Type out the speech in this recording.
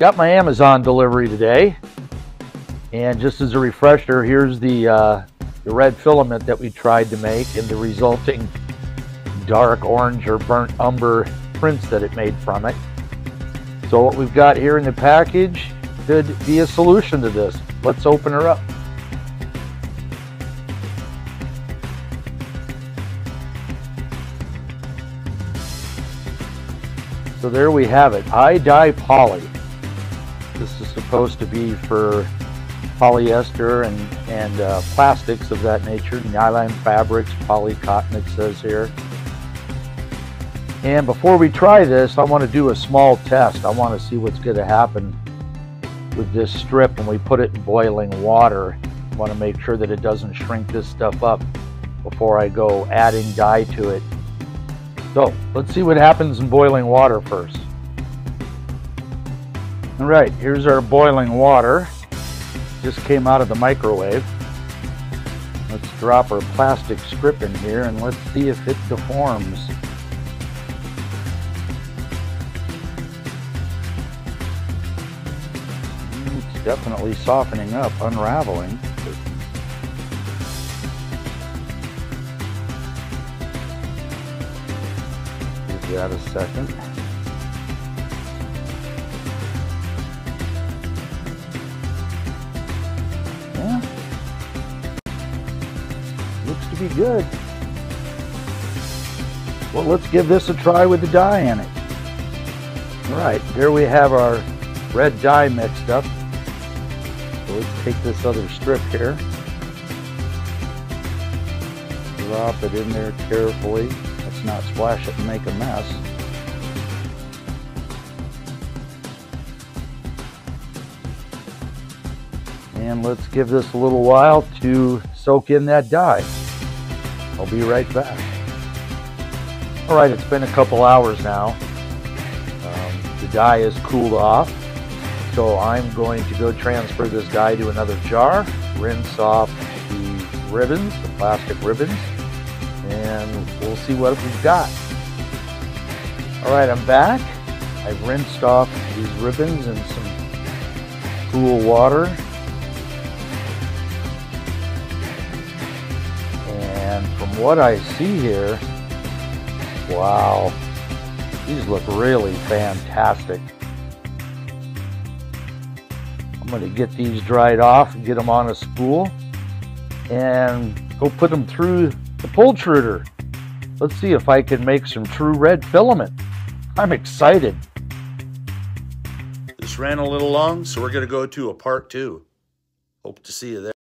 got my Amazon delivery today. And just as a refresher, here's the, uh, the red filament that we tried to make and the resulting dark orange or burnt umber prints that it made from it. So what we've got here in the package could be a solution to this. Let's open her up. So there we have it, iDye Poly. This is supposed to be for polyester and, and uh, plastics of that nature, nylon fabrics, poly cotton it says here. And before we try this, I want to do a small test. I want to see what's going to happen with this strip when we put it in boiling water. I want to make sure that it doesn't shrink this stuff up before I go adding dye to it so let's see what happens in boiling water first. All right, here's our boiling water. Just came out of the microwave. Let's drop our plastic strip in here and let's see if it deforms. Mm, it's definitely softening up, unraveling. Give that a second. Be good. Well, let's give this a try with the dye in it. All right, there we have our red dye mixed up. So let's take this other strip here. Drop it in there carefully Let's not splash it and make a mess. And let's give this a little while to soak in that dye. I'll be right back. All right, it's been a couple hours now. Um, the dye is cooled off. So I'm going to go transfer this dye to another jar, rinse off the ribbons, the plastic ribbons, and we'll see what we've got. All right, I'm back. I've rinsed off these ribbons in some cool water. And from what I see here, wow, these look really fantastic. I'm going to get these dried off and get them on a spool and go put them through the pultruder. Let's see if I can make some true red filament. I'm excited. This ran a little long, so we're going to go to a part two. Hope to see you there.